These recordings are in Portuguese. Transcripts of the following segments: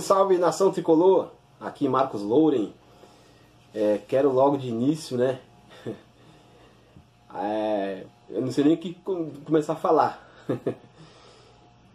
Salve, salve nação tricolor! Aqui Marcos Louren. É, quero logo de início, né? É, eu não sei nem o que começar a falar.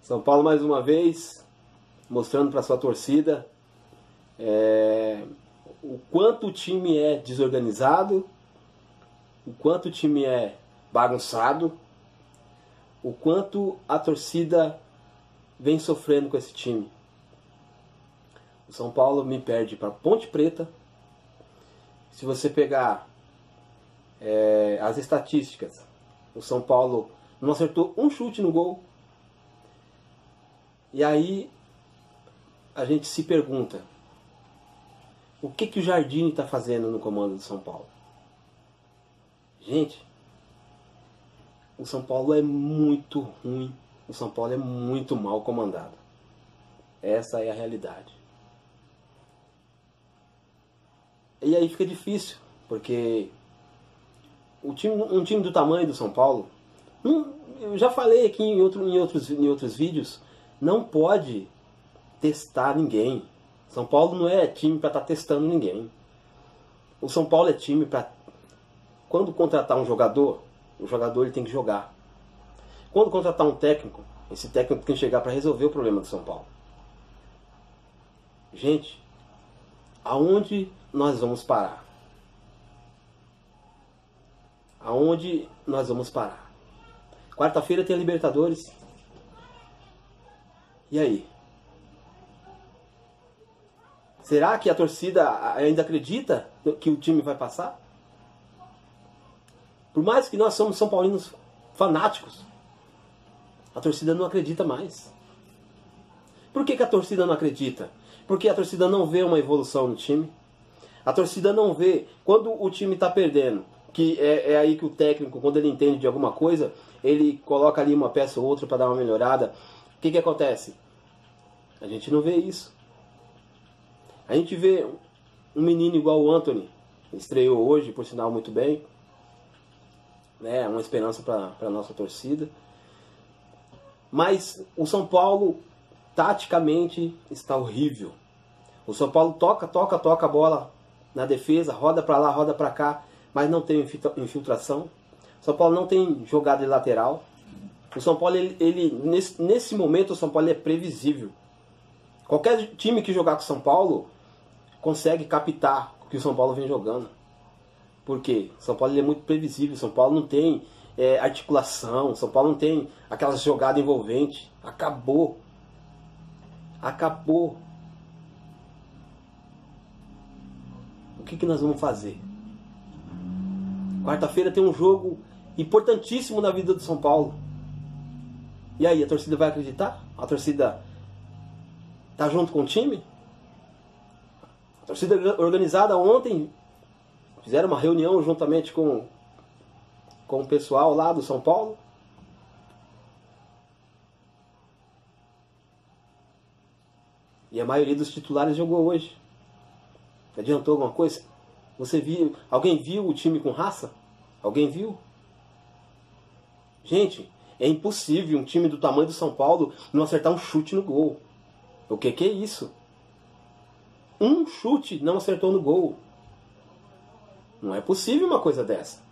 São Paulo mais uma vez mostrando para sua torcida é, o quanto o time é desorganizado, o quanto o time é bagunçado, o quanto a torcida vem sofrendo com esse time. O São Paulo me perde para Ponte Preta. Se você pegar é, as estatísticas, o São Paulo não acertou um chute no gol. E aí a gente se pergunta: o que, que o Jardine está fazendo no comando do São Paulo? Gente, o São Paulo é muito ruim. O São Paulo é muito mal comandado. Essa é a realidade. E aí fica difícil, porque o time, um time do tamanho do São Paulo, não, eu já falei aqui em, outro, em, outros, em outros vídeos, não pode testar ninguém. São Paulo não é time para estar tá testando ninguém. O São Paulo é time para quando contratar um jogador, o jogador ele tem que jogar. Quando contratar um técnico, esse técnico tem que chegar para resolver o problema do São Paulo. Gente, aonde nós vamos parar? Aonde nós vamos parar? Quarta-feira tem a Libertadores. E aí? Será que a torcida ainda acredita que o time vai passar? Por mais que nós somos São Paulinos fanáticos, a torcida não acredita mais. Por que, que a torcida não acredita? Porque a torcida não vê uma evolução no time. A torcida não vê quando o time está perdendo, que é, é, aí que o técnico, quando ele entende de alguma coisa, ele coloca ali uma peça ou outra para dar uma melhorada. O que, que acontece? A gente não vê isso. A gente vê um menino igual o Anthony, estreou hoje, por sinal, muito bem. Né, uma esperança para a nossa torcida. Mas o São Paulo, taticamente, está horrível. O São Paulo toca, toca, toca a bola na defesa, roda para lá, roda para cá, mas não tem infiltração. O São Paulo não tem jogada de lateral. O São Paulo, ele, ele nesse, nesse momento, o São Paulo é previsível. Qualquer time que jogar com o São Paulo consegue captar o que o São Paulo vem jogando. Por quê? O São Paulo é muito previsível. O São Paulo não tem é, articulação. O São Paulo não tem aquelas jogadas envolventes. Acabou. Acabou. O que, que nós vamos fazer? Quarta-feira tem um jogo importantíssimo na vida do São Paulo. E aí, a torcida vai acreditar? A torcida tá junto com o time? A torcida organizada ontem fizeram uma reunião juntamente com, com o pessoal lá do São Paulo. E a maioria dos titulares jogou hoje. Adiantou alguma coisa? Você viu? Alguém viu o time com raça? Alguém viu? Gente, é impossível um time do tamanho do São Paulo não acertar um chute no gol. O que, que é isso? Um chute não acertou no gol. Não é possível uma coisa dessa.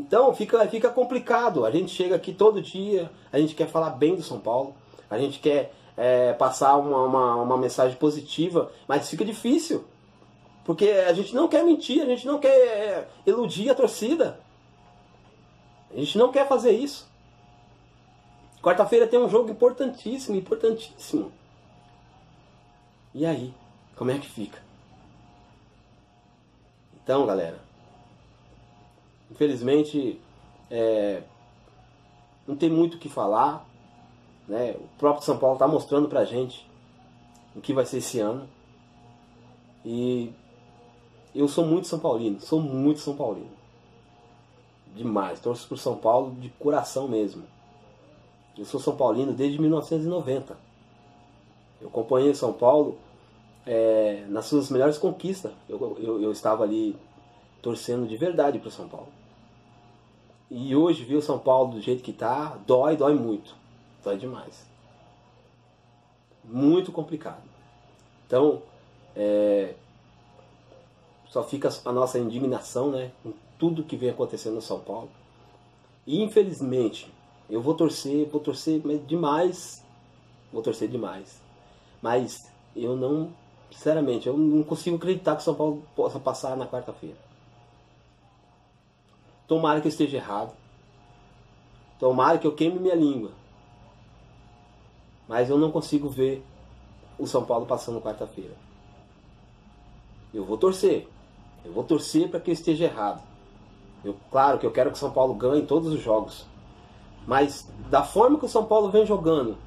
Então fica, fica complicado. A gente chega aqui todo dia, a gente quer falar bem do São Paulo, a gente quer é, passar uma, uma, uma mensagem positiva, mas fica difícil. Porque a gente não quer mentir, a gente não quer é, iludir a torcida. A gente não quer fazer isso. Quarta-feira tem um jogo importantíssimo, importantíssimo. E aí, como é que fica? Então, galera, infelizmente é, não tem muito o que falar. Né? O próprio São Paulo está mostrando pra gente o que vai ser esse ano. E eu sou muito São Paulino, sou muito São Paulino. Demais, torço pro São Paulo de coração mesmo. Eu sou São Paulino desde 1990. Eu acompanhei São Paulo é, nas suas melhores conquistas. Eu, eu, eu estava ali torcendo de verdade para o São Paulo. E hoje ver o São Paulo do jeito que está, dói, dói muito. Dói demais. muito complicado. Então, é, só fica a nossa indignação né, com tudo que vem acontecendo no São Paulo. E infelizmente, eu vou torcer, vou torcer demais, vou torcer demais. Mas eu não, sinceramente, eu não consigo acreditar que o São Paulo possa passar na quarta-feira. Tomara que eu esteja errado. Tomara que eu queime minha língua. Mas eu não consigo ver o São Paulo passando quarta-feira. Eu vou torcer. Eu vou torcer para que eu esteja errado. Eu, claro que eu quero que o São Paulo ganhe todos os jogos. Mas da forma que o São Paulo vem jogando,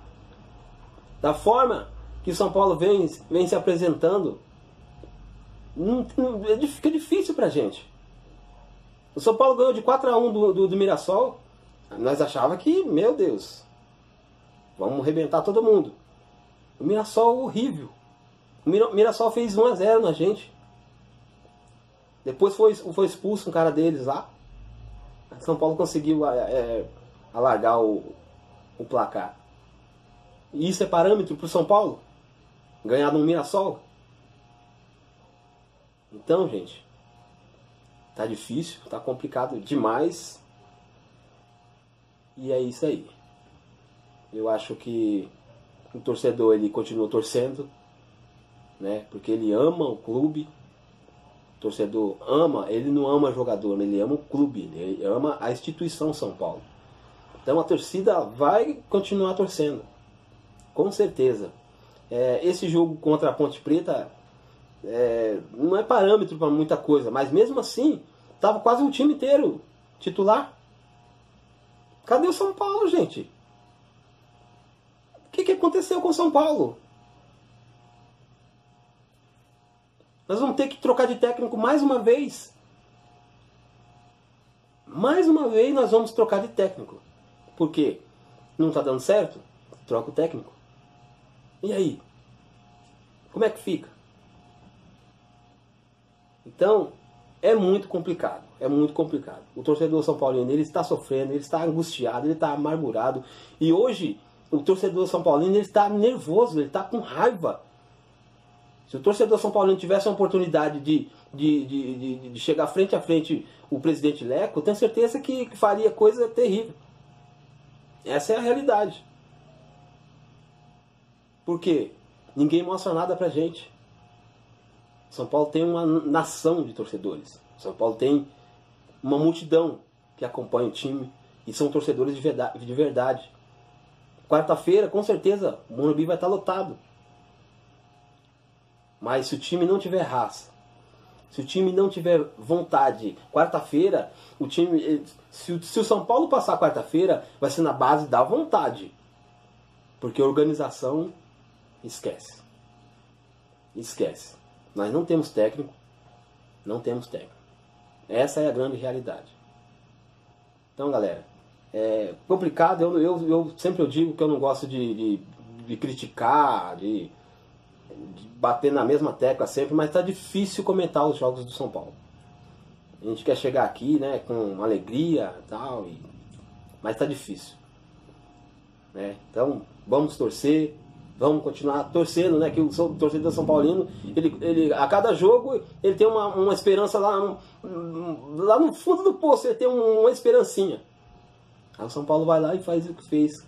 da forma que o São Paulo vem, vem se apresentando, não, não, é fica difícil pra gente. O São Paulo ganhou de 4 a 1 do, do, do Mirassol. Nós achava que, meu Deus, vamos arrebentar todo mundo. O Mirassol horrível. O Mirassol fez 1 a 0 na gente. Depois foi, foi expulso um cara deles lá. São Paulo conseguiu é, é alargar o, o placar. E isso é parâmetro para o São Paulo? Ganhar no Mirassol? Então, gente, tá difícil, tá complicado demais. E é isso aí. Eu acho que o torcedor ele continua torcendo, né? Porque ele ama o clube, torcedor ama, ele não ama jogador, ele ama o clube, ele ama a instituição São Paulo. Então a torcida vai continuar torcendo, com certeza. É, esse jogo contra a Ponte Preta é, não é parâmetro para muita coisa, mas mesmo assim, estava quase o time inteiro titular. Cadê o São Paulo, gente? O que, que aconteceu com o São Paulo? Nós vamos ter que trocar de técnico mais uma vez. Mais uma vez nós vamos trocar de técnico. Por quê? Não está dando certo? Troca o técnico. E aí? Como é que fica? Então, é muito complicado. É muito complicado. O torcedor São Paulino ele está sofrendo, ele está angustiado, ele está amargurado. E hoje, o torcedor São Paulino ele está nervoso, ele está com raiva se o torcedor São Paulino tivesse a oportunidade de, de, de, de, de chegar frente a frente o presidente Leco, eu tenho certeza que, que faria coisa terrível. Essa é a realidade. Por quê? Ninguém mostra nada pra gente. São Paulo tem uma nação de torcedores. São Paulo tem uma multidão que acompanha o time e são torcedores de verdade. De verdade. Quarta-feira, com certeza, o Morumbi vai estar lotado. Mas se o time não tiver raça, se o time não tiver vontade, quarta-feira, o time. Eh, se, se o São Paulo passar quarta-feira, vai ser na base da vontade. Porque a organização esquece. Esquece. Nós não temos técnico. Não temos técnico. Essa é a grande realidade. Então, galera, é complicado. Eu, eu, eu sempre eu digo que eu não gosto de, de, de criticar, de bater na mesma tecla sempre, mas tá difícil comentar os jogos do São Paulo. A gente quer chegar aqui, né, com alegria tal, e... mas tá difícil. Né? Então, vamos torcer, vamos continuar torcendo, né, que o torcedor São Paulino, ele, ele, a cada jogo, ele tem uma, uma esperança lá no, lá no fundo do poço, ele tem uma esperancinha. Aí o São Paulo vai lá e faz o que fez,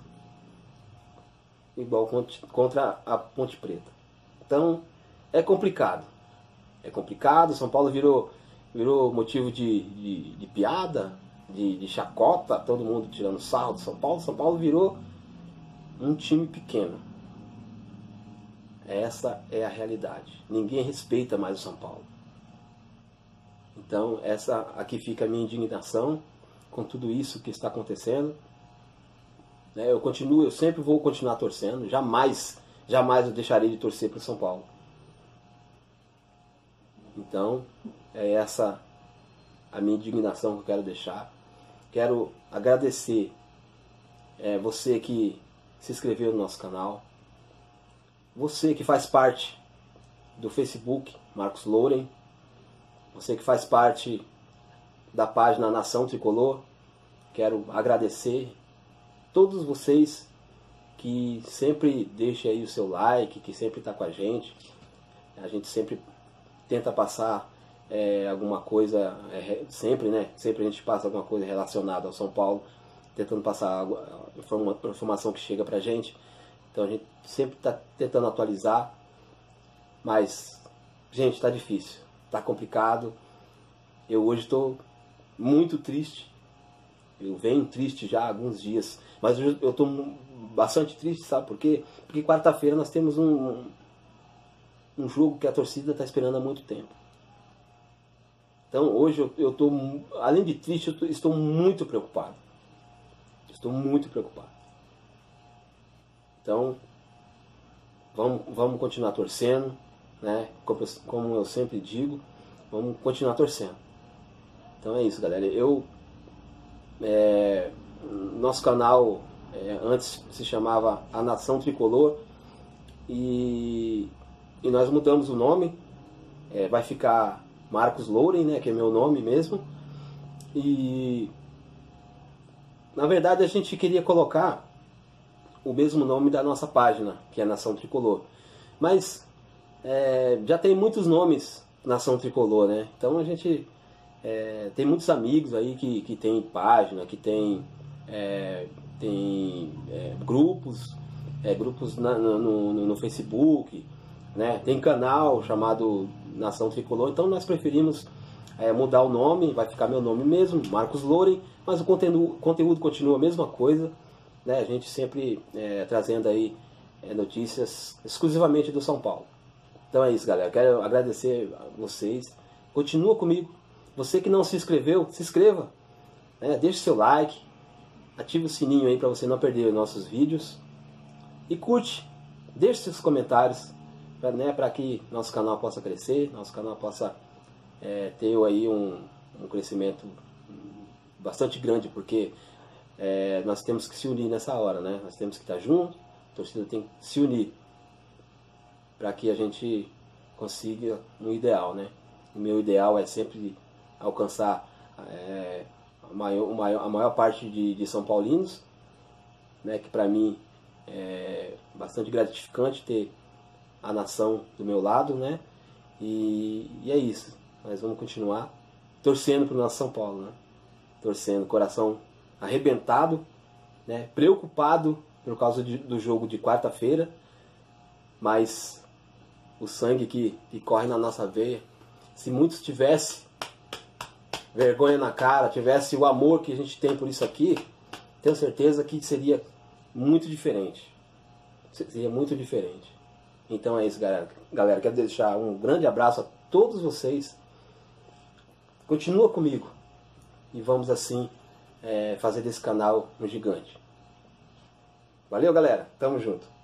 igual contra a Ponte Preta. Então é complicado. É complicado. São Paulo virou, virou motivo de, de, de piada, de, de, chacota, todo mundo tirando sarro do São Paulo. São Paulo virou um time pequeno. Essa é a realidade. Ninguém respeita mais o São Paulo. Então, essa aqui fica a minha indignação com tudo isso que está acontecendo. Né, eu continuo, eu sempre vou continuar torcendo, jamais jamais eu deixarei de torcer para o São Paulo. Então, é essa a minha indignação que eu quero deixar. Quero agradecer é, você que se inscreveu no nosso canal, você que faz parte do Facebook, Marcos Louren, você que faz parte da página Nação Tricolor, quero agradecer todos vocês que sempre deixe aí o seu like, que sempre está com a gente. A gente sempre tenta passar é, alguma coisa, é, sempre, né? Sempre a gente passa alguma coisa relacionada ao São Paulo, tentando passar a informação que chega pra gente. Então a gente sempre está tentando atualizar, mas, gente, está difícil, está complicado. Eu hoje estou muito triste. Eu venho triste já há alguns dias, mas eu estou bastante triste, sabe por quê? Porque quarta-feira nós temos um, um jogo que a torcida está esperando há muito tempo. Então hoje eu estou, além de triste, eu tô, estou muito preocupado. Estou muito preocupado. Então, vamos, vamos continuar torcendo, né? Como eu, sempre digo, vamos continuar torcendo. Então é isso, galera. Eu, é, nosso canal é, antes se chamava A Nação Tricolor e, e nós mudamos o nome. É, vai ficar Marcos Louren, né, que é meu nome mesmo. E na verdade a gente queria colocar o mesmo nome da nossa página, que é Nação Tricolor. Mas é, já tem muitos nomes Nação Tricolor, né? Então a gente é, tem muitos amigos aí que, que tem página, que tem, é, tem é, grupos, é, grupos na, no, no, no, Facebook, né? tem canal chamado Nação Tricolor, então nós preferimos é, mudar o nome, vai ficar meu nome mesmo, Marcos Loren, mas o conteúdo, conteúdo continua a mesma coisa, né? a gente sempre é, trazendo aí é, notícias exclusivamente do São Paulo. Então é isso, galera. Quero agradecer a vocês. Continua comigo. Você que não se inscreveu, se inscreva. Né? Deixe seu like. Ative o sininho aí para você não perder os nossos vídeos. E curte. Deixe seus comentários para né, que nosso canal possa crescer, nosso canal possa é, ter aí um, um crescimento bastante grande, porque é, nós temos que se unir nessa hora, né? Nós temos que estar juntos, a torcida tem que se unir para que a gente consiga um ideal, né? O meu ideal é sempre alcançar é, a, maior, a maior parte de, de São Paulinos, né? Que para mim é bastante gratificante ter a nação do meu lado, né? E, e é isso. Nós vamos continuar torcendo para o nosso São Paulo, né? Torcendo, coração arrebentado, né? Preocupado por causa de, do jogo de quarta-feira, mas o sangue que, que corre na nossa veia, se muitos tivessem vergonha na cara, tivesse o amor que a gente tem por isso aqui, tenho certeza que seria muito diferente. Seria muito diferente. Então é isso, galera. Galera, quero deixar um grande abraço a todos vocês. Continua comigo e vamos assim é, fazer desse canal um gigante. Valeu, galera. Tamo junto.